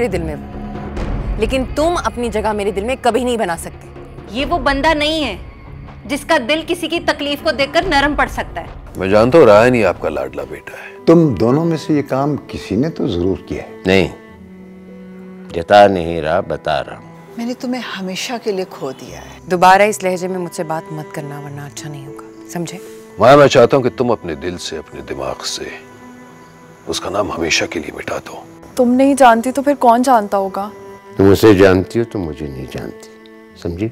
میرے دل میں وہ لیکن تم اپنی جگہ میرے دل میں کبھی نہیں بنا سکتے۔ یہ وہ بندہ نہیں ہے جس کا دل کسی کی تکلیف کو دیکھ کر نرم پڑ سکتا ہے۔ میں جانتا ہوں رہا نہیں آپ کا لاڈلا بیٹا ہے۔ تم دونوں میں سے یہ کام کسی نے تو ضرور کیا ہے۔ نہیں۔ جتا نہیں رہا بتا رہا ہوں۔ میں نے تمہیں ہمیشہ کے لیے کھو دیا ہے۔ دوبارہ اس لہجے میں مجھ سے بات مت کرنا ورنہ اچھا نہیں ہوگا۔ سمجھے؟ مایا میں چاہتا ہوں کہ تم اپنے دل سے اپنے دماغ سے اس کا نام ہمیشہ کے لیے مٹا دو۔ تم نہیں جانتی تو پھر کون جانتا ہوگا؟ تم اسے جانتی ہو تو مجھے نہیں جانتی سمجھی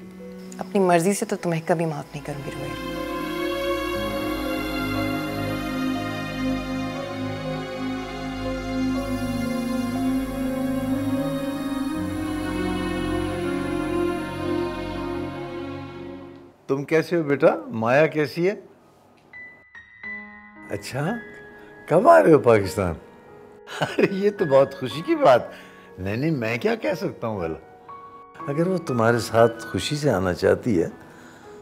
اپنی مرضی سے تو تمہیں کبھی معاف نہیں کروں گی روہیل۔ تم کیسے ہو بیٹا؟ مایا کیسی ہے؟ اچھا کب آ رہے ہو پاکستان؟ ارے، یہ تو بہت خوشی کی بات۔ نہیں نہیں میں کیا کہہ سکتا ہوں بھلا؟ اگر وہ تمہارے ساتھ خوشی سے آنا چاہتی ہے،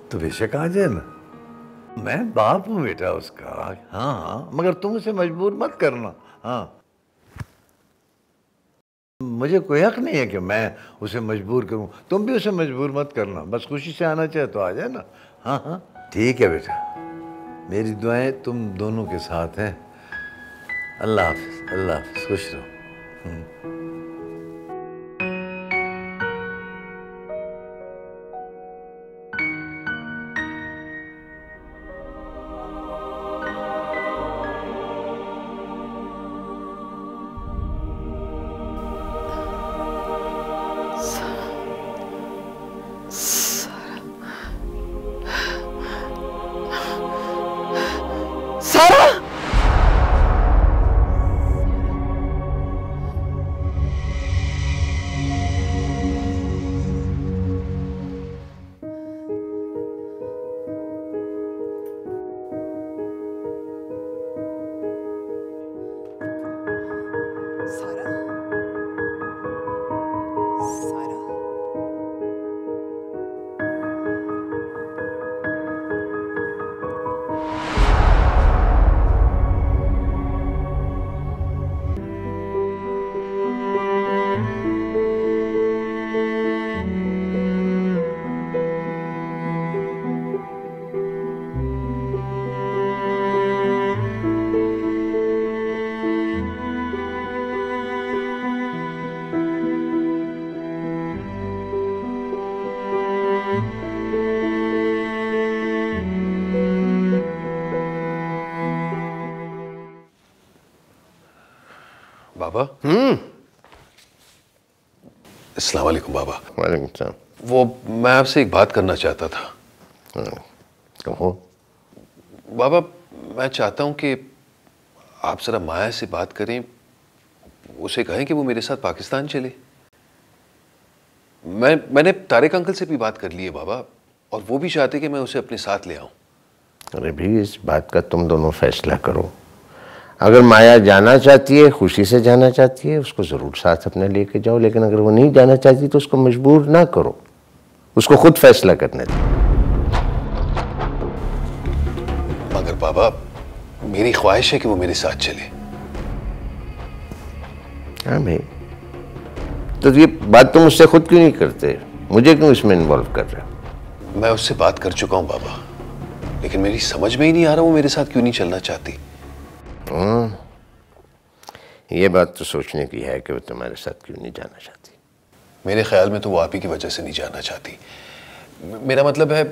تو بے شک آ جائے نا۔ میں باپ ہوں بیٹا اس کا۔ ہاں ہاں مگر تم اسے مجبور مت کرنا۔ ہاں۔ مجھے کوئی حق نہیں ہے کہ میں اسے مجبور کروں۔ تم بھی اسے مجبور مت کرنا۔ بس خوشی سے آنا چاہے تو آ جائے نا۔ ہاں ہاں۔ ٹھیک ہے بیٹا۔ میری دعائیں تم دونوں کے ساتھ ہیں۔ اللہ حافظ اللہ حافظ خوش رہو۔ وعلیکم السلام وہ میں آپ سے ایک بات کرنا چاہتا تھا۔ کہو۔ بابا میں چاہتا ہوں کہ آپ ذرا مایا سے بات کریں۔ اسے کہیں کہ وہ میرے ساتھ پاکستان چلے۔ میں میں نے طارق انکل سے بھی بات کر لی ہے بابا اور وہ بھی چاہتے کہ میں اسے اپنے ساتھ لے آؤں۔ ارے بھی اس بات کا تم دونوں فیصلہ کرو۔ اگر مایا جانا چاہتی ہے خوشی سے جانا چاہتی ہے اس کو ضرور ساتھ اپنے لے کے جاؤ لیکن اگر وہ نہیں جانا چاہتی تو اس کو مجبور نہ کرو۔ اس کو خود فیصلہ کرنے دو مگر بابا میری خواہش ہے کہ وہ میرے ساتھ چلے۔ ہاں بھائی تو یہ بات تم اس سے خود کیوں نہیں کرتے؟ مجھے کیوں اس میں انوالو کر رہے ہو؟ میں اس سے بات کر چکا ہوں بابا لیکن میری سمجھ میں ہی نہیں آ رہا وہ میرے ساتھ کیوں نہیں چلنا چاہتی۔ ہاں۔ یہ بات تو سوچنے کی ہے کہ وہ تمہارے ساتھ کیوں نہیں جانا چاہتی۔ میرے خیال میں تو وہ آپ ہی کی وجہ سے نہیں جانا چاہتی۔ میرا مطلب ہے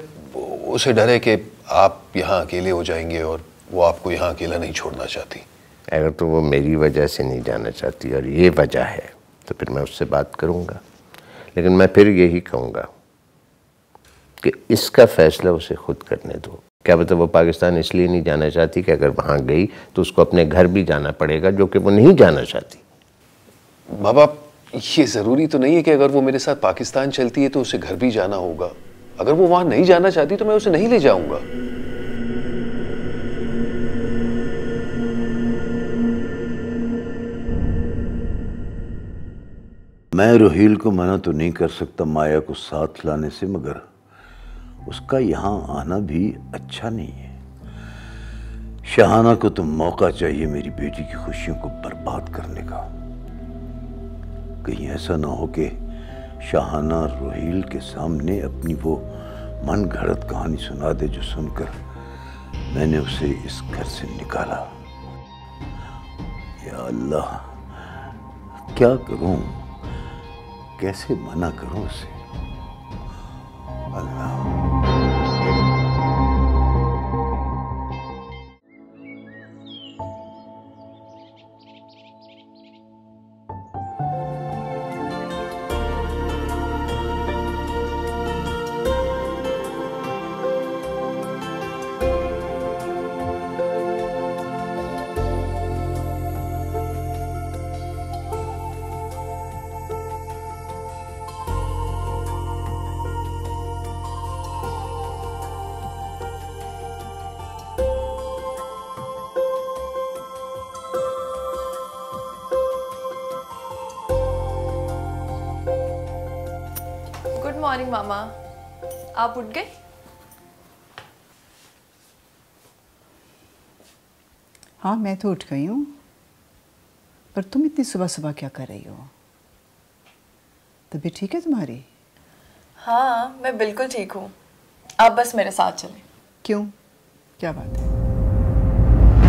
اسے ڈر ہے کہ آپ یہاں اکیلے ہو جائیں گے اور وہ آپ کو یہاں اکیلا نہیں چھوڑنا چاہتی۔ اگر تو وہ میری وجہ سے نہیں جانا چاہتی اور یہ وجہ ہے تو پھر میں اس سے بات کروں گا۔ لیکن میں پھر یہی کہوں گا کہ اس کا فیصلہ اسے خود کرنے دو۔ کیا بتا وہ پاکستان اس لیے نہیں جانا چاہتی کہ اگر وہاں گئی تو اس کو اپنے گھر بھی جانا پڑے گا جو کہ وہ نہیں جانا چاہتی۔ بابا یہ ضروری تو نہیں ہے کہ اگر وہ میرے ساتھ پاکستان چلتی ہے تو اسے گھر بھی جانا ہوگا۔ اگر وہ وہاں نہیں جانا چاہتی تو میں اسے نہیں لے جاؤں گا۔ میں روہیل کو منع تو نہیں کر سکتا مایا کو ساتھ لانے سے مگر اس کا یہاں آنا بھی اچھا نہیں ہے۔ شہانہ کو تو موقع چاہیے میری بیٹی کی خوشیوں کو برباد کرنے کا۔ کہیں ایسا نہ ہو کہ شاہانہ روہیل کے سامنے اپنی وہ من گھڑت کہانی سنا دے جو سن کر میں نے اسے اس گھر سے نکالا۔ یا اللہ، کیا کروں؟ کیسے منع کروں اسے؟ قلبه ماما آپ اٹھ گئے؟ ہاں میں تو اٹھ گئی ہوں۔ پر تم اتنی صبح صبح کیا کر رہی ہو؟ طبیعت ٹھیک ہے تمہاری؟ ہاں میں بالکل ٹھیک ہوں۔ آپ بس میرے ساتھ چلیں۔ کیوں؟ کیا بات ہے؟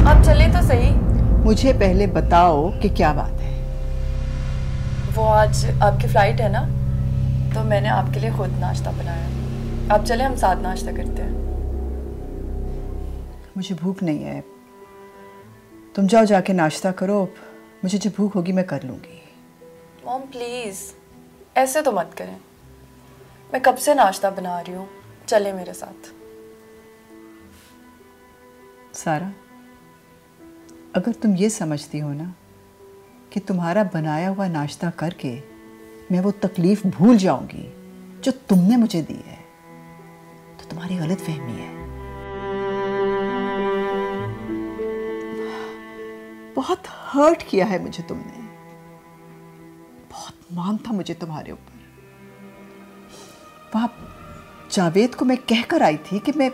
آپ چلیں تو صحیح۔ مجھے پہلے بتاؤ کہ کیا بات ہے۔ وہ آج آپ کی فلائٹ ہے نا؟ تو میں نے آپ کے لیے خود ناشتہ بنایا۔ آپ چلے ہم ساتھ ناشتہ کرتے ہیں۔ مجھے بھوک نہیں ہے۔ تم جاؤ جا کے ناشتہ کرو۔ مجھے جو بھوک ہوگی میں کر لوں گی۔ موم پلیز ایسے تو مت کریں۔ میں کب سے ناشتہ بنا رہی ہوں؟ چلے میرے ساتھ۔ سارا اگر تم یہ سمجھتی ہو نا کہ تمہارا بنایا ہوا ناشتہ کر کے میں وہ تکلیف بھول جاؤں گی جو تم نے مجھے دی ہے۔ تو تمہاری غلط فہمی ہے۔ بہت ہرٹ کیا ہے مجھے تم نے۔ بہت مان تھا مجھے تمہارے اوپر۔ وہاں جاوید کو میں کہہ کر آئی تھی کہ میں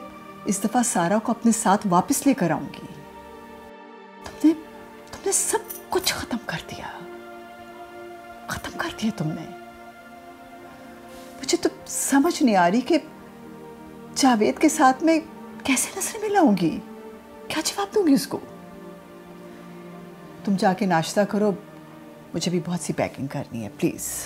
اس دفعہ سارا کو اپنے ساتھ واپس لے کر آؤں گی۔ کی ہے تم نے۔ مجھے تو سمجھ نہیں آ رہی کہ جاوید کے ساتھ میں کیسے نظر ملاؤں گی؟ کیا جواب دوں گی اس کو؟ تم جا کے ناشتہ کرو، مجھے بھی بہت سی پیکنگ کرنی ہے پلیز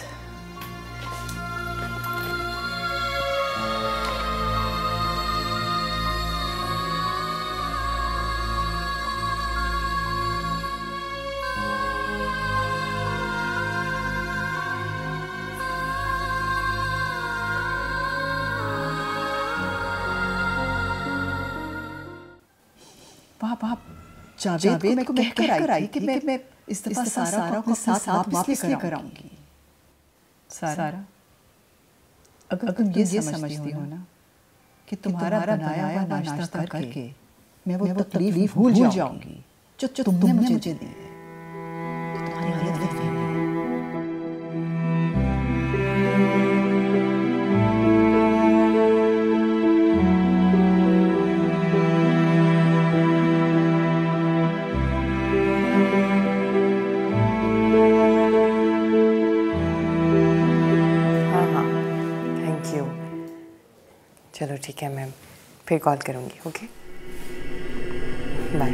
جاوید کو میں کہہ کر آئی تھی کہ میں اس دفعہ سارا کو اپنے ساتھ واپس لے کر آؤں گی سارا اگر تم یہ سمجھتی ہو نا کہ تمہارا بنایا ہوا ناشتہ کر کے میں وہ تکلیف بھول جاؤں گی جو تم نے مجھے دی پھر کال کروں گی اوکے بائے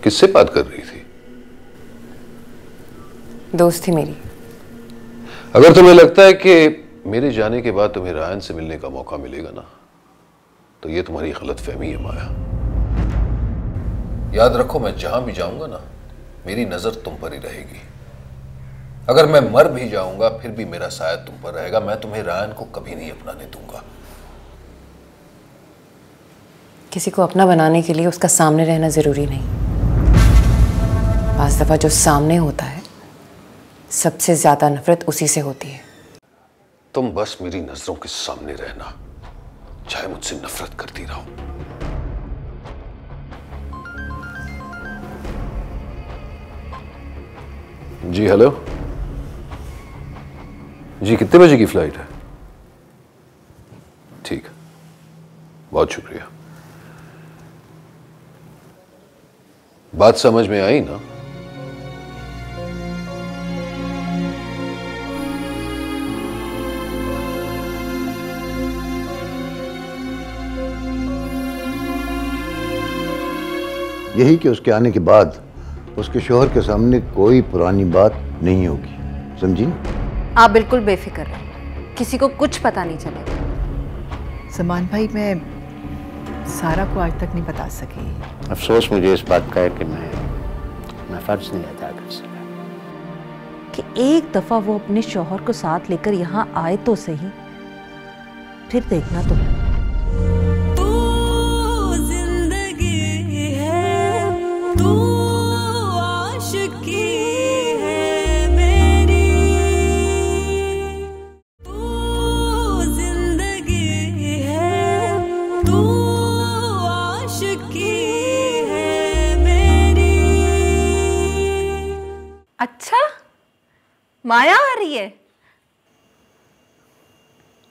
کس سے بات کر رہی تھی دوست تھی میری اگر تمہیں لگتا ہے کہ میرے جانے کے بعد تمہیں رائن سے ملنے کا موقع ملے گا نا تو یہ تمہاری غلط فہمی ہے مایا یاد رکھو میں جہاں بھی جاؤں گا نا میری نظر تم پر ہی رہے گی اگر میں مر بھی جاؤں گا پھر بھی میرا سایہ تم پر رہے گا میں تمہیں رائن کو کبھی نہیں اپنانے دوں گا کسی کو اپنا بنانے کے لیے اس کا سامنے رہنا ضروری نہیں۔ بعض دفعہ جو سامنے ہوتا ہے، سب سے زیادہ نفرت اسی سے ہوتی ہے۔ تم بس میری نظروں کے سامنے رہنا، چاہے مجھ سے نفرت کرتی رہو۔ جی ہیلو۔ جی کتنے بجے کی فلائٹ ہے؟ ٹھیک بہت شکریہ۔ بات سمجھ میں آئی نا؟ یہی کہ اس کے آنے کے بعد اس کے شوہر کے سامنے کوئی پرانی بات نہیں ہوگی سمجھی؟ آپ بالکل بے فکر رہیں کسی کو کچھ پتا نہیں چلے گا۔ بھائی میں سارا کو آج تک نہیں بتا سکی۔ افسوس مجھے اس بات کا ہے کہ میں میں فرض نہیں ادا کر سکا۔ کہ ایک دفعہ وہ اپنے شوہر کو ساتھ لے کر یہاں آئے تو صحیح پھر دیکھنا تو۔ مایا آ رہی ہے؟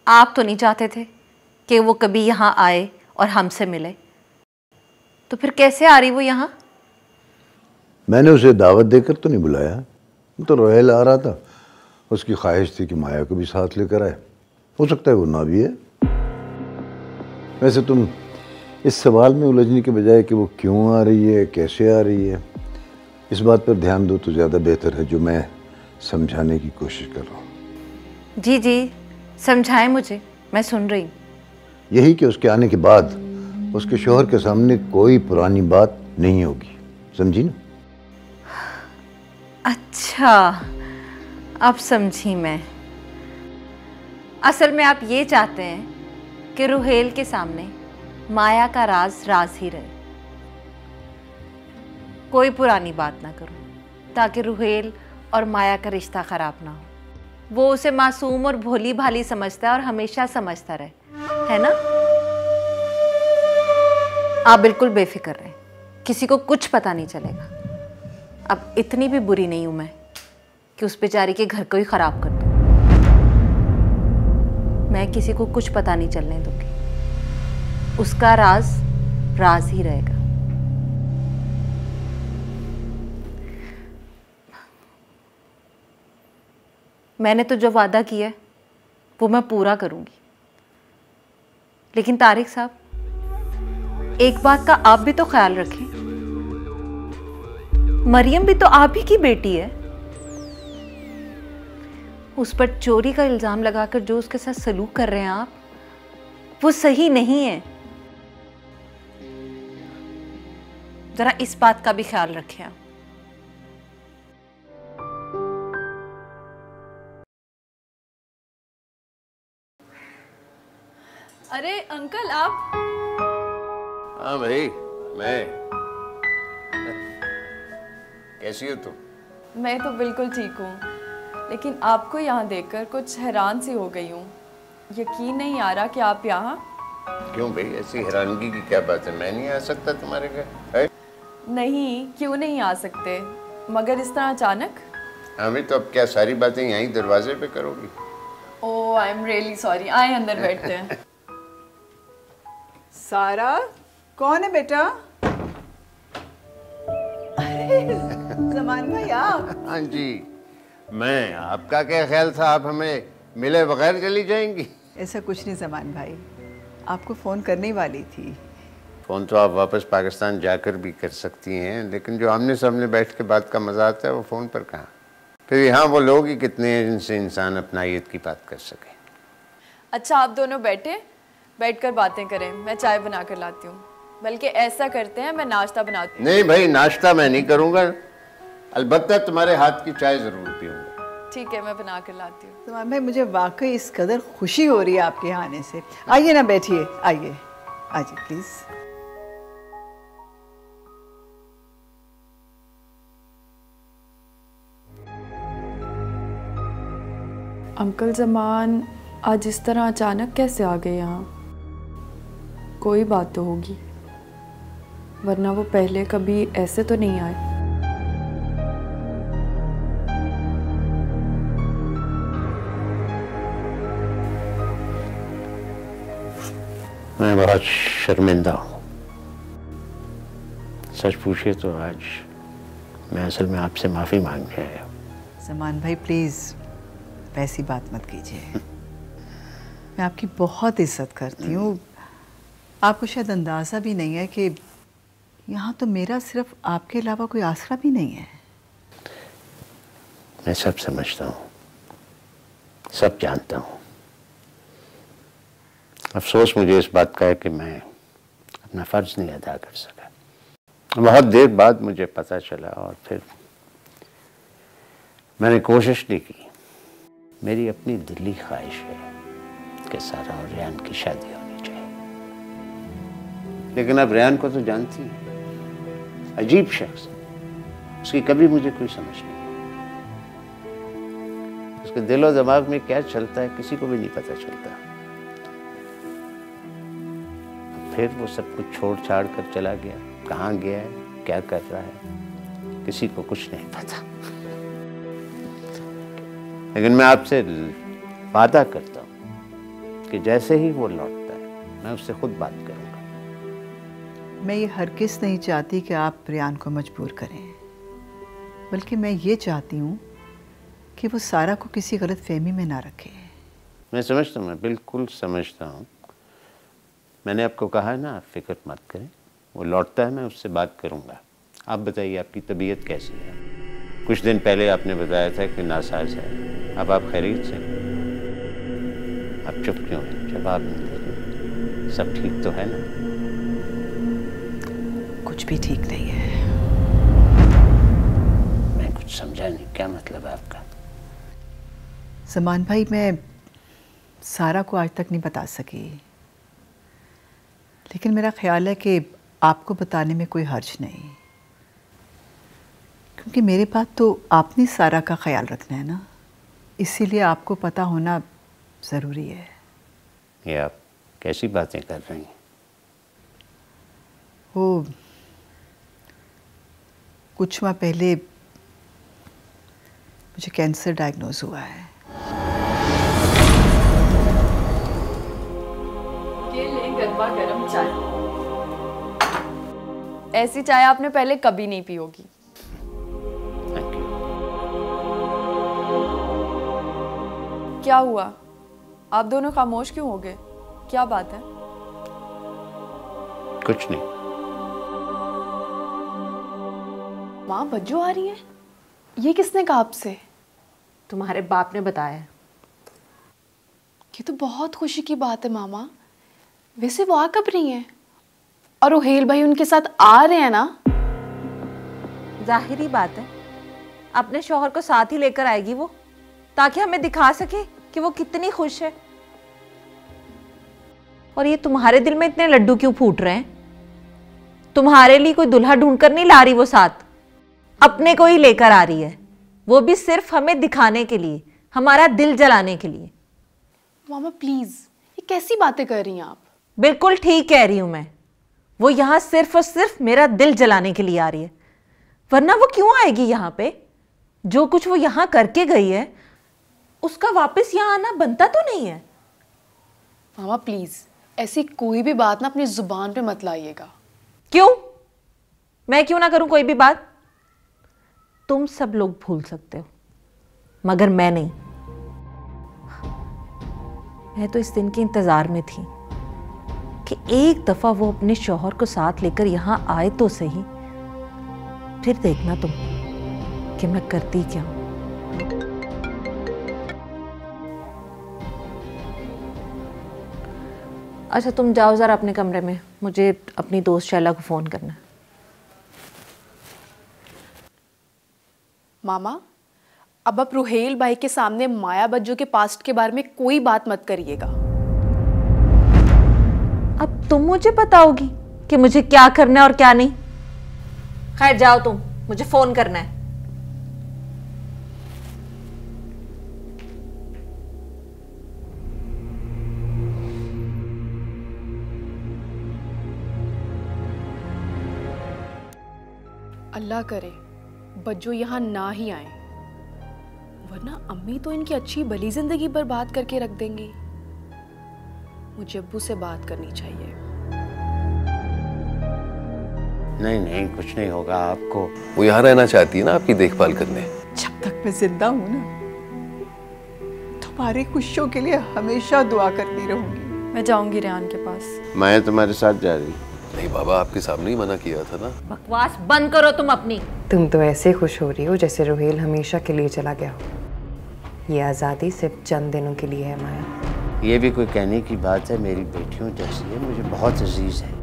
آپ تو نہیں چاہتے تھے کہ وہ کبھی یہاں آئے اور ہم سے ملے۔ تو پھر کیسے آ رہی وہ یہاں؟ میں نے اسے دعوت دے کر تو نہیں بلایا۔ تو روحیل آ رہا تھا۔ اس کی خواہش تھی کہ مایا کو بھی ساتھ لے کر آئے۔ ہو سکتا ہے وہ نہ بھی ہے۔ ویسے تم اس سوال میں الجھنے کے بجائے کہ وہ کیوں آ رہی ہے، کیسے آ رہی ہے، اس بات پر دھیان دو تو زیادہ بہتر ہے جو میں سمجھانے کی کوشش کر رہا ہوں جی جی سمجھائیں مجھے میں سن رہی ہوں۔ یہی کہ اس کے آنے کے بعد اس کے شوہر کے سامنے کوئی پرانی بات نہیں ہوگی۔ سمجھی نا؟ اچھا اب سمجھی میں۔ اصل میں آپ یہ چاہتے ہیں کہ روہیل کے سامنے مایا کا راز راز ہی رہے۔ کوئی پرانی بات نہ کروں تاکہ روہیل اور مایا کا رشتہ خراب نہ ہو۔ وہ اسے معصوم اور بھولی بھالی سمجھتا ہے اور ہمیشہ سمجھتا رہے۔ ہے نا؟ آپ بالکل بے فکر رہیں۔ کسی کو کچھ پتا نہیں چلے گا۔ اب اتنی بھی بری نہیں ہوں میں کہ اس بیچاری کے گھر کو ہی خراب کر دوں۔ میں کسی کو کچھ پتا نہیں چلنے دوں گی۔ اس کا راز راز ہی رہے گا۔ میں نے تو جو وعدہ کیا ہے، وہ میں پورا کروں گی۔ لیکن طارق صاحب، ایک بات کا آپ بھی تو خیال رکھیں۔ مریم بھی تو آپ ہی کی بیٹی ہے۔ اس پر چوری کا الزام لگا کر جو اس کے ساتھ سلوک کر رہے ہیں آپ، وہ صحیح نہیں ہے۔ ذرا اس بات کا بھی خیال رکھیں آپ۔ ارے انکل آپ؟ ہاں بھائی میں۔ کیسی ہو تم؟ میں تو بالکل ٹھیک ہوں لیکن آپ کو یہاں دیکھ کر کچھ حیران سی ہو گئی ہوں۔ یقین نہیں آ رہا کہ آپ یہاں۔ کیوں بھائی؟ ایسی حیرانگی کی کیا بات ہے؟ میں نہیں آ سکتا تمہارے گھر؟ نہیں کیوں نہیں آ سکتے؟ مگر اس طرح اچانک؟ ہمیں تو اب کیا ساری باتیں یہیں دروازے پہ کرو گی؟ Oh I am really sorry آئے اندر بیٹھتے ہیں۔ سارا؟ کون ہے بیٹا؟ زمان بھائی آپ۔ ہاں جی میں آپ کا کیا خیال تھا؟ آپ ہمیں ملے بغیر چلی جائیں گی؟ ایسا کچھ نہیں زمان بھائی آپ کو فون کرنے والی تھی۔ فون تو آپ واپس پاکستان جا کر بھی کر سکتی ہیں لیکن جو آمنے سامنے بیٹھ کے بات کا مزہ آتا ہے وہ فون پر کہاں؟ پھر یہاں وہ لوگ ہی کتنے ہیں جن سے انسان اپنائیت کی بات کر سکے۔ اچھا آپ دونوں بیٹھے؟ بیٹھ کر باتیں کریں میں چائے بنا کر لاتی ہوں۔ بلکہ ایسا کرتے ہیں میں ناشتہ بناتی ہوں۔ نہیں بھائی ناشتہ میں نہیں کروں گا۔ البتہ تمہارے ہاتھ کی چائے ضرور پیوں گا۔ ٹھیک ہے میں بنا کر لاتی ہوں۔ زمان بھائی مجھے واقعی اس قدر خوشی ہو رہی ہے آپ کے آنے سے۔ آئیے نا بیٹھیے آئیے۔ آئیے پلیز۔ انکل زمان آج اس طرح اچانک کیسے آ گئے یہاں؟ کوئی بات تو ہوگی۔ ورنہ وہ پہلے کبھی ایسے تو نہیں آئے۔ میں بہت شرمندہ ہوں۔ سچ پوچھے تو آج میں اصل میں آپ سے معافی مانگنے آیا ہوں۔ زمان بھائی پلیز ویسی بات مت کیجیے۔ میں آپ کی بہت عزت کرتی ہوں۔ آپ کو شاید اندازہ بھی نہیں ہے کہ یہاں تو میرا صرف آپ کے علاوہ کوئی آسرا بھی نہیں ہے۔ میں سب سمجھتا ہوں۔ سب جانتا ہوں۔ افسوس مجھے اس بات کا ہے کہ میں اپنا فرض نہیں ادا کر سکا۔ بہت دیر بعد مجھے پتہ چلا اور پھر میں نے کوشش نہیں کی۔ میری اپنی دلی خواہش ہے کہ سارا اور ریان کی شادی ہونی چاہیے لیکن اب ریان کو تو جانتی ہیں عجیب شخص اس کی کبھی مجھے کوئی سمجھ نہیں۔ اس کے دل و دماغ میں کیا چلتا ہے کسی کو بھی نہیں پتہ چلتا۔ پھر وہ سب کچھ چھوڑ چھاڑ کر چلا گیا۔ کہاں گیا ہے؟ کیا کر رہا ہے؟ کسی کو کچھ نہیں پتا لیکن میں آپ سے وعدہ کرتا ہوں کہ جیسے ہی وہ لوٹتا ہے، میں اس سے خود بات کروں۔ میں یہ ہرگز نہیں چاہتی کہ آپ ریان کو مجبور کریں۔ بلکہ میں یہ چاہتی ہوں کہ وہ سارا کو کسی غلط فہمی میں نہ رکھے۔ میں سمجھتا ہوں، میں بالکل سمجھتا ہوں۔ میں نے آپ کو کہا ہے نا، آپ فکر مت کریں۔ وہ لوٹتا ہے، میں اس سے بات کروں گا۔ آپ بتائیے، آپ کی طبیعت کیسی ہے؟ کچھ دن پہلے آپ نے بتایا تھا کہ ناساز ہے۔ اب آپ خیریت سے اب چپ کیوں ہیں؟ جواب نہیں دے رہے۔ سب ٹھیک تو ہے نا؟ کچھ بھی ٹھیک نہیں ہے۔ میں کچھ سمجھا نہیں کیا مطلب ہے آپ کا؟ زمان بھائی میں سارا کو آج تک نہیں بتا سکی۔ لیکن میرا خیال ہے کہ آپ کو بتانے میں کوئی حرج نہیں۔ کیونکہ میرے بات تو آپ نے سارا کا خیال رکھنا ہے نا۔ اسی لیے آپ کو پتہ ہونا ضروری ہے۔ یہ آپ کیسی باتیں کر رہی ہیں؟ وہ کچھ ماہ پہلے مجھے کینسر ڈائگنوز ہوا ہے۔ گرم چائے۔ ایسی چائے آپ نے پہلے کبھی نہیں پی ہوگی۔ کیا ہوا؟ آپ دونوں خاموش کیوں ہو گئے؟ کیا بات ہے؟ کچھ نہیں۔ ماں بجو آ رہی ہے یہ کس نے کہا آپ سے؟ تمہارے باپ نے بتایا یہ تو بہت خوشی کی بات ہے ماما۔ ویسے وہ آ کب رہی ہیں؟ اور روہیل بھائی ان کے ساتھ آ رہے ہیں نا؟ ظاہری بات ہے۔ اپنے شوہر کو ساتھ ہی لے کر آئے گی وہ۔ تاکہ ہمیں دکھا سکے کہ وہ کتنی خوش ہے۔ اور یہ تمہارے دل میں اتنے لڈو کیوں پھوٹ رہے ہیں؟ تمہارے لیے کوئی دلہا ڈھونڈ کر نہیں لا رہی وہ ساتھ؟ اپنے کو ہی لے کر آ رہی ہے۔ وہ بھی صرف ہمیں دکھانے کے لیے ہمارا دل جلانے کے لیے۔ ماما پلیز یہ کیسی باتیں کر رہی ہیں آپ؟ بالکل ٹھیک کہہ رہی ہوں میں۔ وہ یہاں صرف اور صرف میرا دل جلانے کے لیے آ رہی ہے۔ ورنہ وہ کیوں آئے گی یہاں پہ؟ جو کچھ وہ یہاں کر کے گئی ہے اس کا واپس یہاں آنا بنتا تو نہیں ہے۔ ماما پلیز ایسی کوئی بھی بات نہ اپنی زبان پہ مت لائیے گا۔ کیوں؟ میں کیوں نہ کروں کوئی بھی بات؟ تم سب لوگ بھول سکتے ہو، مگر میں نہیں۔ میں تو اس دن کے انتظار میں تھی کہ ایک دفعہ وہ اپنے شوہر کو ساتھ لے کر یہاں آئے تو صحیح۔ پھر دیکھنا تم کہ میں کرتی کیا۔ ہوں اچھا تم جاؤ ذرا اپنے کمرے میں، مجھے اپنی دوست شیلا کو فون کرنا۔ ماما اب آپ روہیل بھائی کے سامنے مایا بجو کے پاسٹ کے بارے میں کوئی بات مت کریے گا۔ اب تم مجھے پتا ہوگی کہ مجھے کیا کرنا ہے اور کیا نہیں۔ خیر جاؤ تم مجھے فون کرنا ہے۔ اللہ کرے۔ بجو یہاں نہ ہی آئیں۔ ورنہ امی تو ان کی اچھی بلی زندگی پر بات کر کے رکھ دیں گی۔ مجھے ابو سے بات کرنی چاہیے۔ نہیں نہیں کچھ نہیں ہوگا۔ آپ کو وہ یہاں رہنا چاہتی ہے نا آپ کی دیکھ بھال کرنے۔ جب تک میں زندہ ہوں نا تمہاری خوشیوں کے لیے ہمیشہ دعا کرتی رہوں گی۔ میں جاؤں گی ریان کے پاس۔ میں تمہارے ساتھ جا رہی نہیں بابا آپ کے سامنے ہی منع کیا تھا نا۔ بکواس بند کرو تم اپنی۔ تم تو ایسے خوش ہو رہی ہو جیسے روہیل ہمیشہ کے لیے چلا گیا ہو۔ یہ آزادی صرف چند دنوں کے لیے ہے مایا۔ یہ بھی کوئی کہنے کی بات ہے میری بیٹیوں جیسی ہے مجھے بہت عزیز ہے۔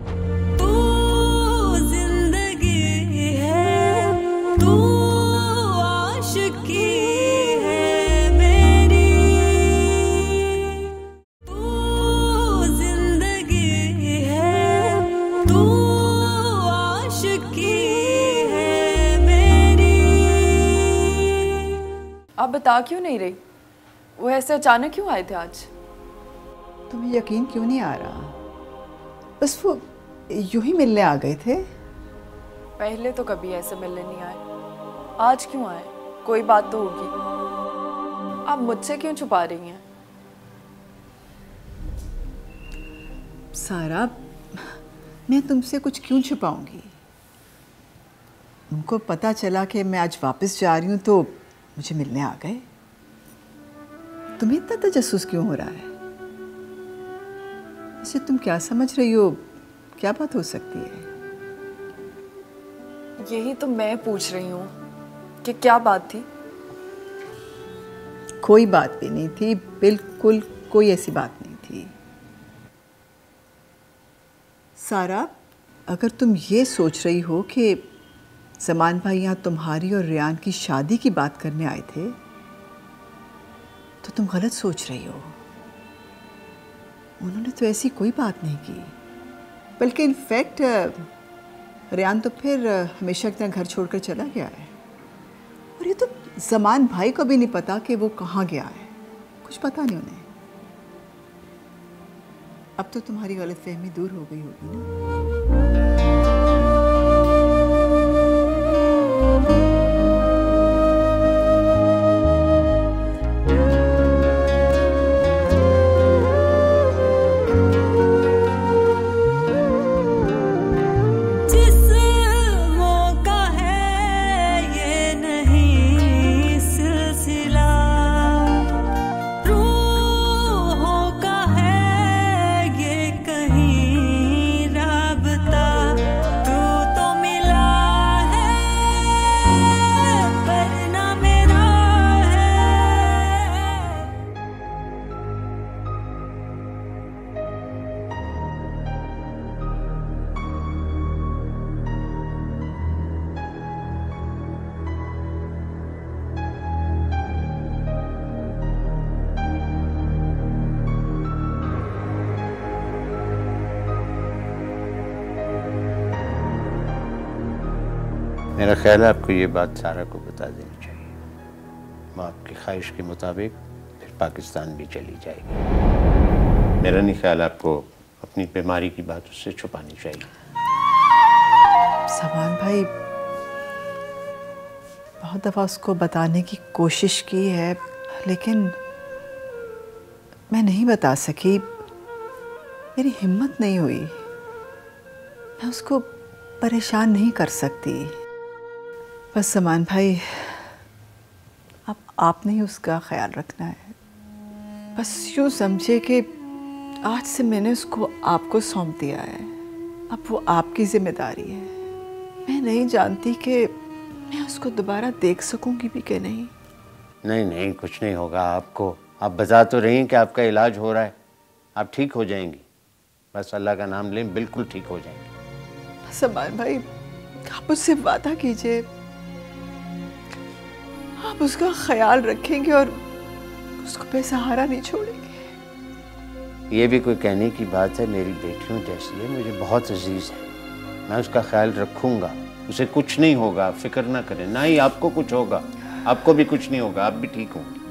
کیوں نہیں رہی؟ وہ ایسے اچانک کیوں آئے تھے آج؟ تمہیں یقین کیوں نہیں آ رہا؟ بس وہ یوں ہی ملنے آ گئے تھے۔ پہلے تو کبھی ایسے ملنے نہیں آئے۔ آج کیوں آئے؟ کوئی بات تو ہوگی۔ آپ مجھ سے کیوں چھپا رہی ہیں؟ سارا میں تم سے کچھ کیوں چھپاؤں گی؟ ان کو پتا چلا کہ میں آج واپس جا رہی ہوں تو مجھے ملنے آ گئے۔ تمہیں اتنا تجسس کیوں ہو رہا ہے؟ اسے تم کیا سمجھ رہی ہو؟ کیا بات ہو سکتی ہے؟ یہی تو میں پوچھ رہی ہوں کہ کیا بات تھی؟ کوئی بات بھی نہیں تھی بالکل کوئی ایسی بات نہیں تھی۔ سارا اگر تم یہ سوچ رہی ہو کہ سمان بھائی یہاں تمہاری اور ریان کی شادی کی بات کرنے آئے تھے، تو تم غلط سوچ رہی ہو۔ انہوں نے تو ایسی کوئی بات نہیں کی۔ بلکہ انفیکٹ ریان تو پھر ہمیشہ اتنا گھر چھوڑ کر چلا گیا ہے۔ اور یہ تو زمان بھائی کو بھی نہیں پتا کہ وہ کہاں گیا ہے۔ کچھ پتا نہیں انہیں۔ اب تو تمہاری غلط فہمی دور ہو گئی ہوگی نا۔ Música خیال ہے، آپ کو یہ بات سارا کو بتا دینی چاہیے۔ آپ کی خواہش کے مطابق پھر پاکستان بھی چلی جائے گی۔ میرا نہیں خیال آپ کو اپنی بیماری کی بات اس سے چھپانی چاہیے۔ سامان بھائی، بہت دفعہ اس کو بتانے کی کوشش کی ہے، لیکن میں نہیں بتا سکی۔ میری ہمت نہیں ہوئی۔ میں اس کو پریشان نہیں کر سکتی۔ بس سمان بھائی اب آپ نے ہی اس کا خیال رکھنا ہے۔ بس یوں سمجھے کہ آج سے میں نے اس کو آپ کو سونپ دیا ہے۔ اب وہ آپ کی ذمہ داری ہے۔ میں نہیں جانتی کہ میں اس کو دوبارہ دیکھ سکوں گی بھی کہ نہیں۔ نہیں نہیں کچھ نہیں ہوگا۔ آپ کو آپ بتا تو رہی ہیں کہ آپ کا علاج ہو رہا ہے۔ آپ ٹھیک ہو جائیں گی۔ بس اللہ کا نام لیں بالکل ٹھیک ہو جائیں گی۔ سمان بھائی آپ اس سے وعدہ کیجیے۔ ہم اس کا خیال رکھیں گے اور اس کو بے سہارا نہیں چھوڑیں گے۔ یہ بھی کوئی کہنے کی بات ہے، میری بیٹیوں جیسی ہے، مجھے بہت عزیز ہے۔ میں اس کا خیال رکھوں گا۔ اسے کچھ نہیں ہوگا فکر نہ کریں۔ نہ ہی آپ کو کچھ ہوگا۔ آپ کو بھی کچھ نہیں ہوگا، آپ بھی ٹھیک ہوں گے۔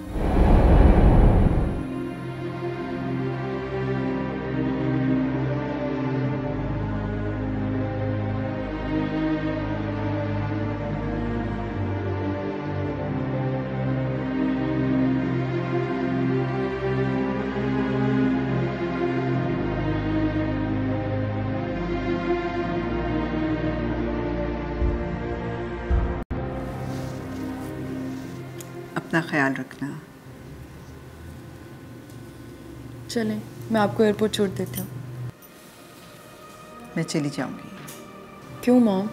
میں آپ کو ایئرپورٹ چھوڑ دیتی ہوں۔ میں چلی جاؤں گی۔ کیوں مام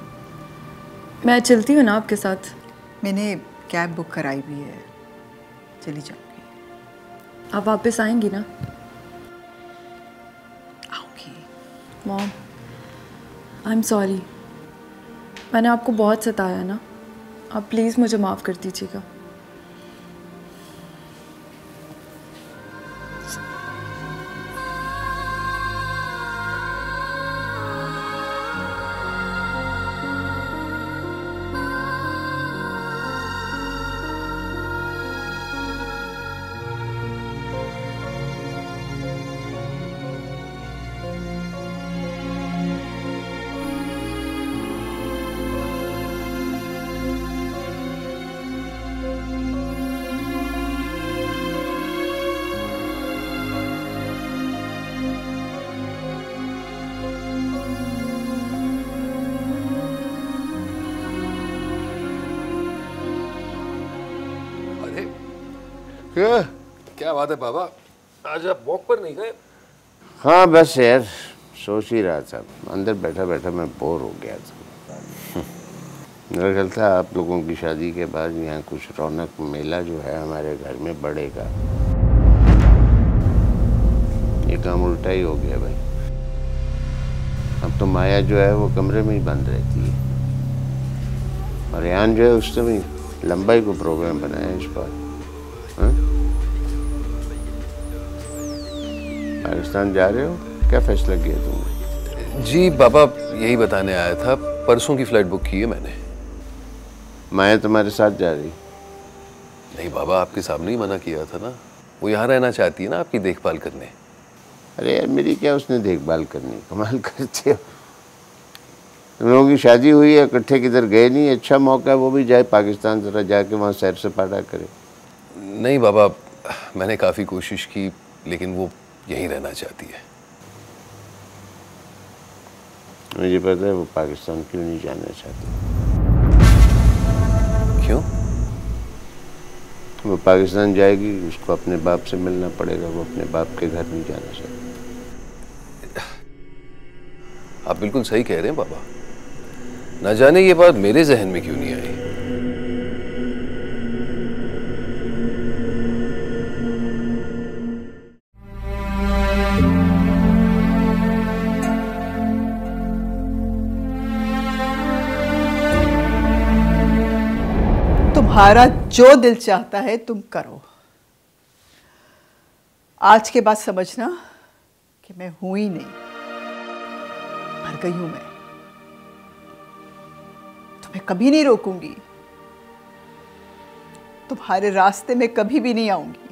میں چلتی ہوں نا آپ کے ساتھ۔ میں نے کیب بک کرائی بھی ہے۔ چلی جاؤں گی۔ آپ واپس آئیں گی نا؟ آؤں گی۔ مام آئی ایم سوری میں نے آپ کو بہت ستایا نا۔ آپ پلیز مجھے معاف کر دیجیے گا۔ کیا بات ہے بابا؟ آج آپ واک پر نہیں گئے؟ ہاں بس یار، سوچ ہی رہا تھا۔ اندر بیٹھا بیٹھا میں بور ہو گیا تھا۔ میرا خیال تھا آپ لوگوں کی شادی کے بعد یہاں کچھ رونق میلہ جو ہے ہمارے گھر میں بڑھے گا۔ یہ کام الٹا ہی ہو گیا بھائی۔ اب تو مایا جو ہے وہ کمرے میں ہی بند رہتی ہے۔ اور ریان جو ہے اس نے بھی لمبائی کو پروگرام بنایا ہے اس بار پاکستان جا رہے ہو؟ کیا فیصلہ کیا تم نے؟ جی بابا یہی بتانے آیا تھا پرسوں کی فلائٹ بک کی ہے میں نے۔ میں تمہارے ساتھ جا رہی۔ نہیں بابا آپ کے سامنے ہی منع کیا تھا نا۔ وہ یہاں رہنا چاہتی ہے نا آپ کی دیکھ بھال کرنے۔ ارے یار میری کیا اس نے دیکھ بھال کرنی؟ کمال کرتے ہو۔ تم لوگوں کی شادی ہوئی ہے اکٹھے کدھر گئے نہیں اچھا موقع ہے وہ بھی جائے پاکستان ذرا جا کے وہاں سیر سپاٹا کرے۔ نہیں بابا میں نے کافی کوشش کی لیکن وہ یہیں رہنا چاہتی ہے۔ مجھے پتا ہے وہ پاکستان کیوں نہیں جانا چاہتی کیوں؟ وہ پاکستان جائے گی اس کو اپنے باپ سے ملنا پڑے گا وہ اپنے باپ کے گھر نہیں جانا چاہتی آپ بالکل صحیح کہہ رہے ہیں بابا۔ نہ جانے یہ بات میرے ذہن میں کیوں نہیں آئی۔ تمہارا جو دل چاہتا ہے تم کرو۔ آج کے بعد سمجھنا کہ میں ہوں ہی نہیں، مر گئی ہوں میں۔ تمہیں کبھی نہیں روکوں گی۔ تمہارے راستے میں کبھی بھی نہیں آؤں گی۔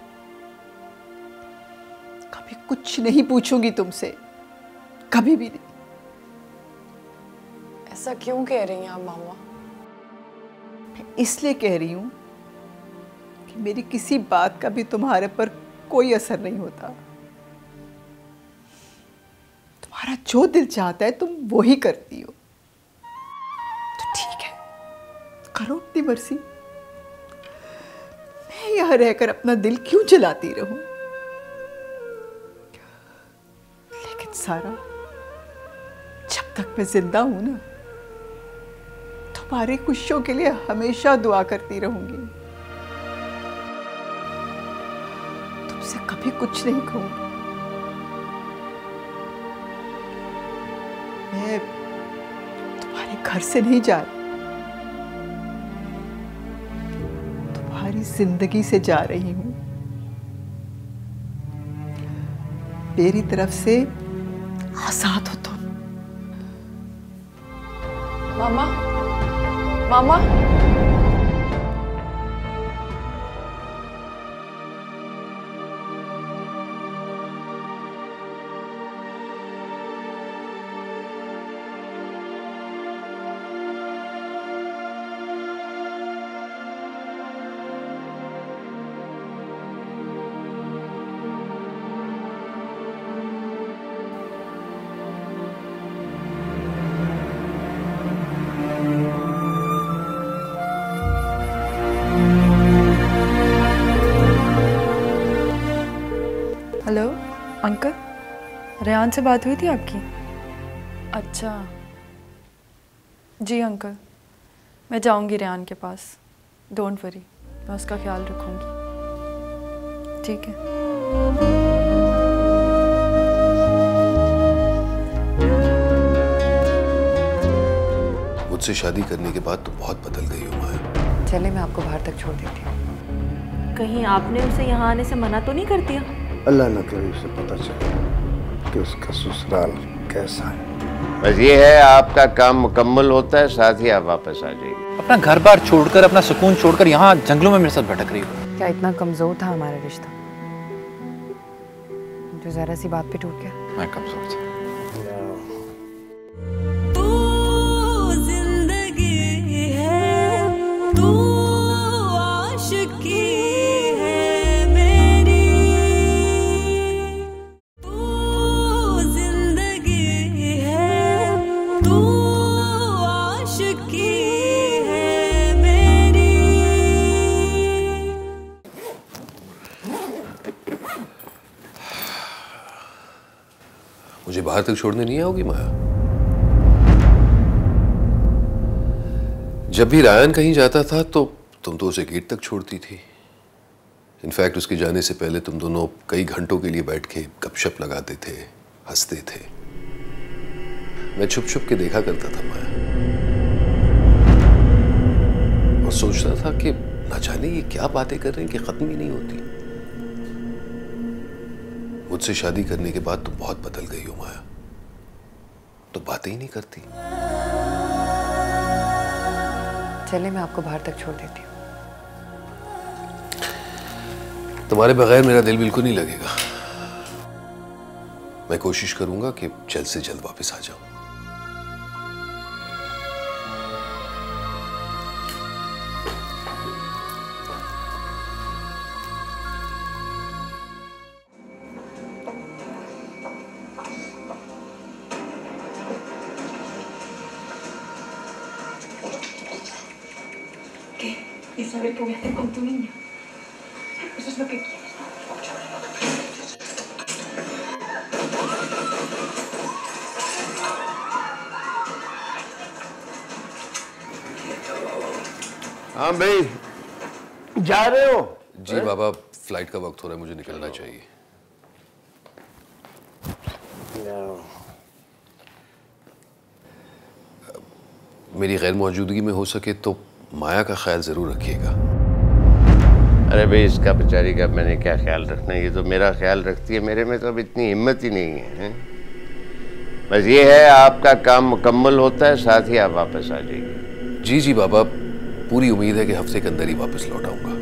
کبھی کچھ نہیں پوچھوں گی تم سے، کبھی بھی نہیں۔ ایسا کیوں کہہ رہی ہیں آپ ماما؟ اس لیے کہہ رہی ہوں کہ میری کسی بات کا بھی تمہارے پر کوئی اثر نہیں ہوتا۔ تمہارا جو دل چاہتا ہے تم وہی کرتی ہو۔ تو ٹھیک ہے، کرو اپنی مرضی۔ میں یہاں رہ کر اپنا دل کیوں جلاتی رہوں؟ لیکن سارا، جب تک میں زندہ ہوں نا ہمارے خوشوں کے لیے ہمیشہ دعا کرتی رہوں گی۔ تم سے کبھی کچھ نہیں کہوں۔ گی میں تمہارے گھر سے نہیں جا رہی۔ تمہاری زندگی سے جا رہی ہوں۔ میری طرف سے آزاد Mama? ارمان سے بات ہوئی تھی آپ کی؟ اچھا۔ جی انکل میں جاؤں گی ریان کے پاس۔ ڈونٹ وری میں اس کا خیال رکھوں گی۔ ٹھیک ہے۔ مجھ سے شادی کرنے کے بعد تو بہت بدل گئی ہوں میں چلے میں آپ کو باہر تک چھوڑ دیتی ہوں۔ کہیں آپ نے اسے یہاں آنے سے منع تو نہیں کر دیا؟ اللہ نہ کرے اسے پتہ چلے۔ کہ اس کا سسرال کیسا ہے۔ بس یہ ہے آپ کا کام مکمل ہوتا ہے ساتھ ہی آپ واپس آ جائیے۔ اپنا گھر بار چھوڑ کر اپنا سکون چھوڑ کر یہاں جنگلوں میں میرے ساتھ بھٹک رہی ہو۔ کیا اتنا کمزور تھا ہمارا رشتہ؟ جو ذرا سی بات پہ ٹوٹ گیا۔ میں کمزور تھا۔ تک چھوڑنے نہیں آؤ گی مایا۔ جب بھی رائن کہیں جاتا تھا تو تم تو اسے گیٹ تک چھوڑتی تھی۔ انفیکٹ اس کے جانے سے پہلے تم دونوں کئی گھنٹوں کے لیے بیٹھ کے گپ شپ لگاتے تھے ہستے تھے۔ میں چھپ چھپ کے دیکھا کرتا تھا مایا۔ اور سوچتا تھا کہ نہ جانے یہ کیا باتیں کر رہے ہیں کہ ختم ہی نہیں ہوتی۔ مجھ سے شادی کرنے کے بعد تم بہت بدل گئی ہو مایا۔ تو باتیں ہی نہیں کرتی۔ چلے میں آپ کو باہر تک چھوڑ دیتی ہوں۔ تمہارے بغیر میرا دل بالکل نہیں لگے گا۔ میں کوشش کروں گا کہ جلد سے جلد واپس آ جاؤں۔ وقت ہو رہا ہے مجھے نکلنا چاہیے میری غیر موجودگی میں ہو سکے تو مایا کا خیال ضرور رکھیے گا ارے بھائی اس کا بیچاری کا میں نے کیا خیال رکھنا ہے یہ تو میرا خیال رکھتی ہے میرے میں تو اب اتنی ہمت ہی نہیں ہے بس یہ ہے آپ کا کام مکمل ہوتا ہے ساتھ ہی آپ واپس آ جائیے جی جی بابا پوری امید ہے کہ ہفتے کے اندر ہی واپس لوٹاؤں گا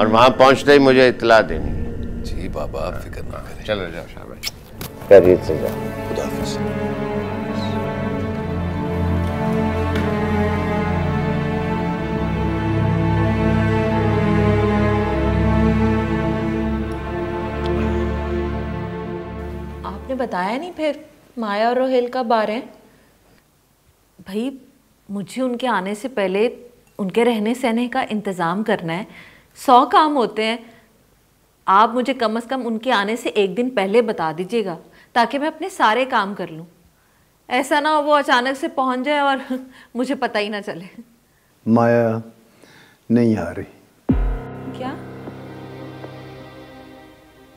اور وہاں پہنچتے ہی مجھے اطلاع دینی۔ ہے جی بابا آپ فکر نہ کریں۔ چلو جاؤ شاہ بھائی۔ خیریت سے جاؤ۔ خدا حافظ۔ آپ نے بتایا نہیں پھر مایا اور روحیل کا بارے؟ بھائی مجھے ان کے آنے سے پہلے ان کے رہنے سہنے کا انتظام کرنا ہے۔ سو کام ہوتے ہیں۔ آپ مجھے کم از کم ان کے آنے سے ایک دن پہلے بتا دیجیے گا تاکہ میں اپنے سارے کام کر لوں۔ ایسا نہ ہو وہ اچانک سے پہنچ جائے اور مجھے پتہ ہی نہ چلے۔ مایا نہیں آ رہی۔ کیا؟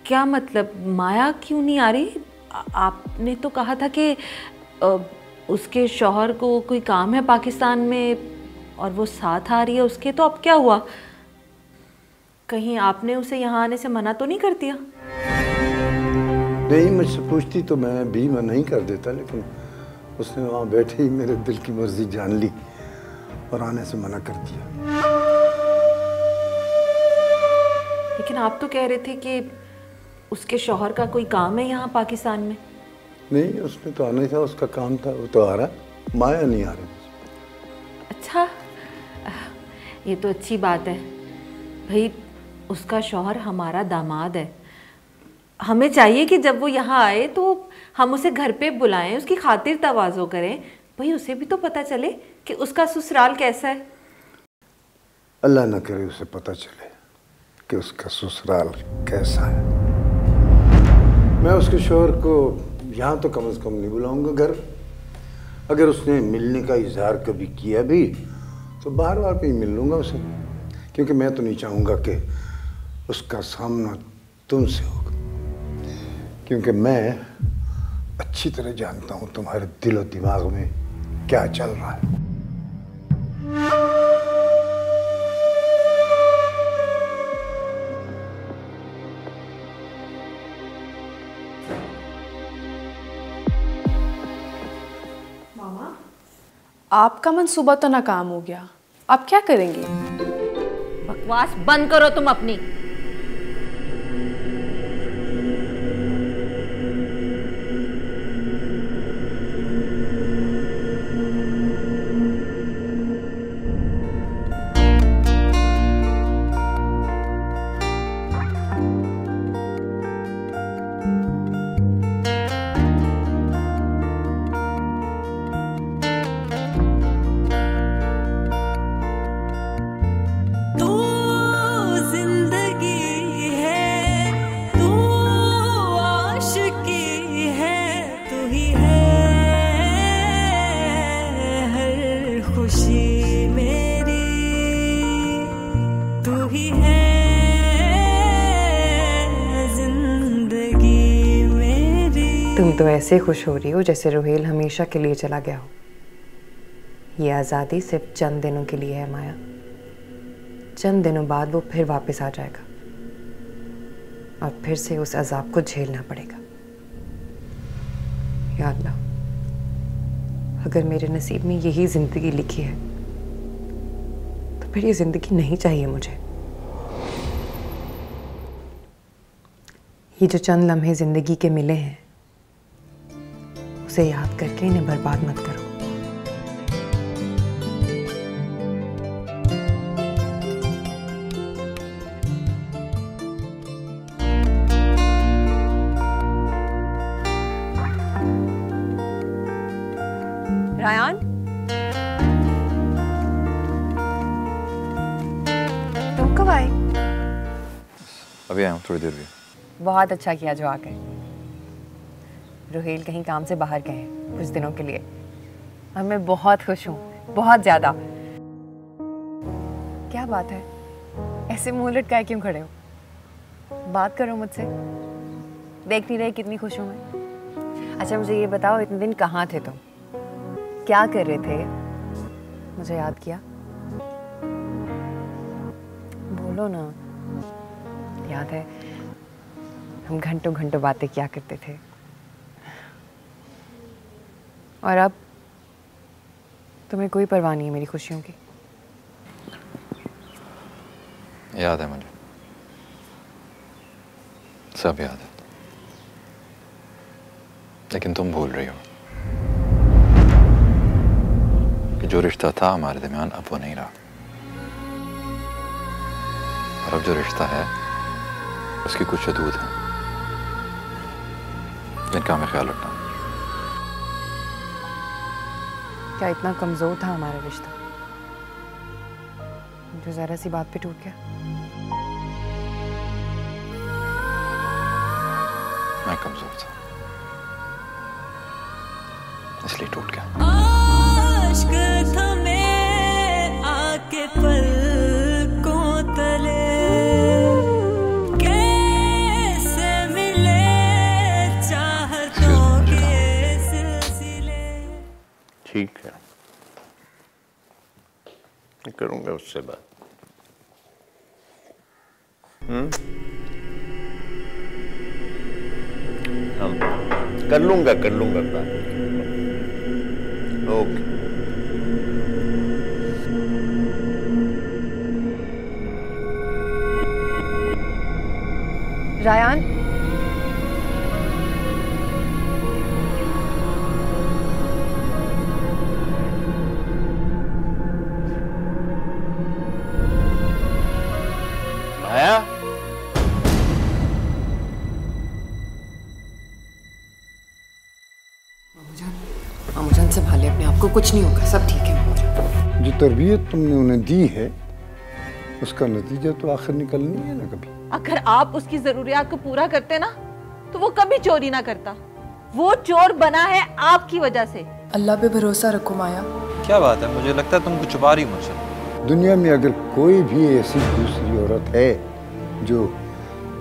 کیا مطلب مایا کیوں نہیں آ رہی؟ آپ نے تو کہا تھا کہ اس کے شوہر کو کوئی کام ہے پاکستان میں اور وہ ساتھ آ رہی ہے اس کے تو اب کیا ہوا؟ کہیں آپ نے اسے یہاں آنے سے منع تو نہیں کر دیا؟ نہیں مجھ سے پوچھتی تو میں بھی منع نہیں کر دیتا لیکن اس نے وہاں بیٹھے ہی میرے دل کی مرضی جان لی اور آنے سے منع کر دیا۔ لیکن آپ تو کہہ رہے تھے کہ اس کے شوہر کا کوئی کام ہے یہاں پاکستان میں؟ نہیں اس نے تو آنا ہی تھا اس کا کام تھا وہ تو آ رہا مایا نہیں آ رہا اچھا یہ تو اچھی بات ہے۔ بھائی اس کا شوہر ہمارا داماد ہے۔ ہمیں چاہیے کہ جب وہ یہاں آئے تو ہم اسے گھر پہ بلائیں، اس کی خاطر توازو کریں۔ بھئی اسے بھی تو پتا چلے کہ اس کا سسرال کیسا ہے۔ اللہ نہ کرے اسے پتا چلے کہ اس کا سسرال کیسا ہے۔ میں اس کے شوہر کو یہاں تو کم از کم نہیں بلاؤں گا گھر۔ اگر اس نے ملنے کا اظہار کبھی کیا بھی، تو بار بار پہ ہی مل لوں گا اسے۔ کیونکہ میں تو نہیں چاہوں گا کہ اس کا سامنا تم سے ہوگا۔ کیونکہ میں اچھی طرح جانتا ہوں تمہارے دل و دماغ میں کیا چل رہا ہے۔ آپ کا منصوبہ تو ناکام ہو گیا۔ آپ کیا کریں گے بکواس بند کرو تم اپنی۔ ایسے خوش ہو رہی ہو، جیسے روہیل ہمیشہ کے لیے چلا گیا ہو۔ یہ آزادی صرف چند دنوں کے لیے ہے، مایا۔ چند دنوں بعد وہ پھر واپس آ جائے گا۔ اور پھر سے اس عذاب کو جھیلنا پڑے گا۔ یا اللہ، اگر میرے نصیب میں یہی زندگی لکھی ہے، تو پھر یہ زندگی نہیں چاہیے مجھے۔ یہ جو چند لمحے زندگی کے ملے ہیں سے یاد کر کے انہیں برباد مت کرو۔ ریان تم کب آئے؟ ابھی آیا ہوں تھوڑی دیر بھی بہت اچھا کیا جو آ کے روہیل کہیں کام سے باہر گئے ہیں کچھ دنوں کے لیے۔ اور میں بہت خوش ہوں، بہت زیادہ۔ کیا بات ہے؟ ایسے منہ لٹکائے کیوں کھڑے ہو؟ بات کرو مجھ سے۔ دیکھ نہیں رہے کتنی خوش ہوں میں۔ اچھا مجھے یہ بتاؤ، اتنے دن کہاں تھے تم؟ کیا کر رہے تھے؟ مجھے یاد کیا۔ بولو نا۔ یاد ہے، ہم گھنٹوں گھنٹوں باتیں کیا کرتے تھے۔ اور اب تمہیں کوئی پرواہ نہیں ہے میری خوشیوں کی۔ یاد ہے مجھے۔ سب یاد ہے۔ لیکن تم بھول رہی ہو کہ جو رشتہ تھا ہمارے درمیان اب وہ نہیں رہا۔ اور اب جو رشتہ ہے، اس کی کچھ حدود ہیں، جن کا ہمیں خیال رکھنا۔ کیا اتنا کمزور تھا ہمارا رشتہ؟ جو ذرا سی بات پہ ٹوٹ گیا۔ میں کمزور تھا۔ اس لیے ٹوٹ گیا۔ تھا۔ کروں گا اس سے بات ہم کر لوں گا کر لوں گا بات اوکے رایان تربیت تم نے انہیں دی ہے اس کا نتیجہ تو آخر نکلنی ہے نا کبھی۔ اگر آپ اس کی ضروریات کو پورا کرتے نا تو وہ کبھی چوری نہ کرتا۔ وہ چور بنا ہے آپ کی وجہ سے۔ اللہ پہ بھروسہ رکھو مایا۔ کیا بات ہے؟ مجھے لگتا ہے تم کو چھپا رہی مجھ سے دنیا میں اگر کوئی بھی ایسی دوسری عورت ہے جو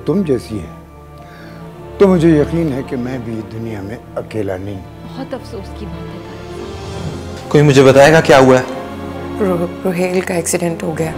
تم جیسی ہے تو مجھے یقین ہے کہ میں بھی دنیا میں اکیلا نہیں۔ بہت افسوس کی بات ہے۔ کوئی مجھے بتائے گا کیا ہوا ہے؟ روہیل کا ایکسیڈنٹ ہو گیا۔